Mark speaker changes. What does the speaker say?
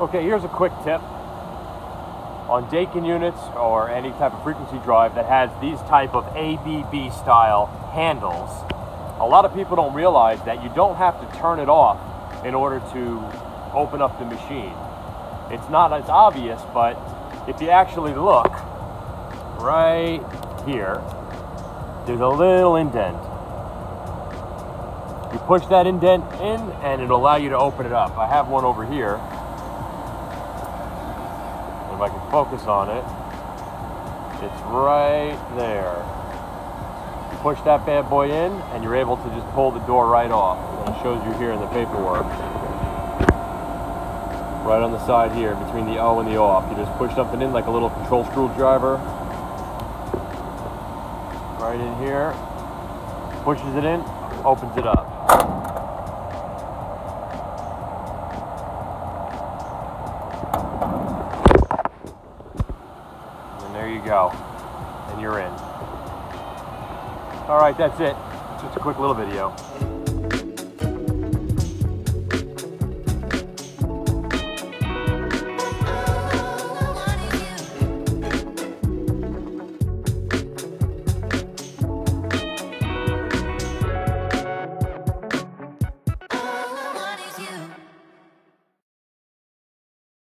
Speaker 1: Okay, here's a quick tip. On Daikin units or any type of frequency drive that has these type of ABB style handles, a lot of people don't realize that you don't have to turn it off in order to open up the machine. It's not as obvious, but if you actually look right here, there's a little indent. You push that indent in and it'll allow you to open it up. I have one over here. If I can focus on it, it's right there. Push that bad boy in and you're able to just pull the door right off. And it shows you here in the paperwork. Right on the side here, between the O and the off. You just push something in like a little control screwdriver. Right in here. Pushes it in, opens it up. You go. And you're in. All right, that's it. Just a quick little video.